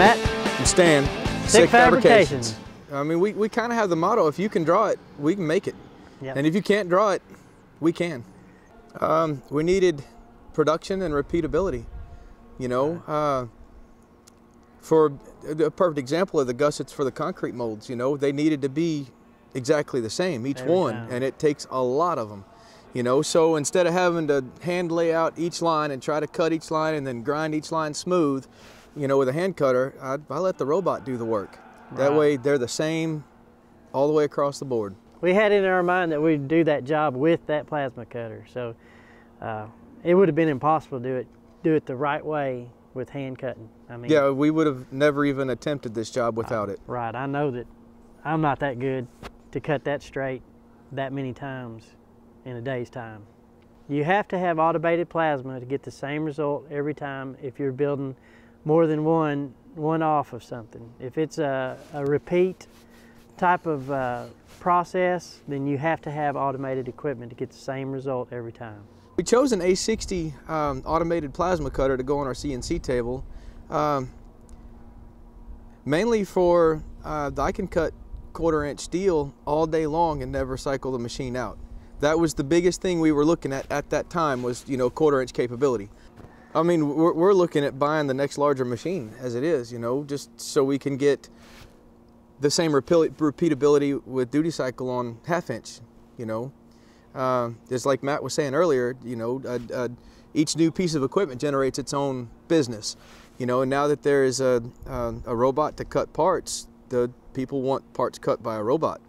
Matt? And Stan. Sic, Fabrications. I mean, we, we kind of have the motto, if you can draw it, we can make it. Yep. And if you can't draw it, we can. Um, we needed production and repeatability. You know, uh, for a perfect example of the gussets for the concrete molds, you know, they needed to be exactly the same, each Every one, time. and it takes a lot of them. You know, so instead of having to hand lay out each line and try to cut each line and then grind each line smooth, you know, with a hand cutter, I, I let the robot do the work. That way they're the same all the way across the board. We had in our mind that we'd do that job with that plasma cutter, so uh, it would have been impossible to do it do it the right way with hand cutting. I mean, Yeah, we would have never even attempted this job without it. right. I know that I'm not that good to cut that straight that many times in a day's time. You have to have automated plasma to get the same result every time if you're building more than one one off of something. If it's a, a repeat type of uh, process, then you have to have automated equipment to get the same result every time. We chose an A60 um, automated plasma cutter to go on our CNC table, um, mainly for uh, I can cut quarter inch steel all day long and never cycle the machine out. That was the biggest thing we were looking at at that time was you know quarter inch capability. I mean we're, we're looking at buying the next larger machine as it is, you know, just so we can get the same repeatability with duty cycle on half inch, you know. Uh, just like Matt was saying earlier, you know, uh, uh, each new piece of equipment generates its own business, you know. And now that there is a, a robot to cut parts, the people want parts cut by a robot.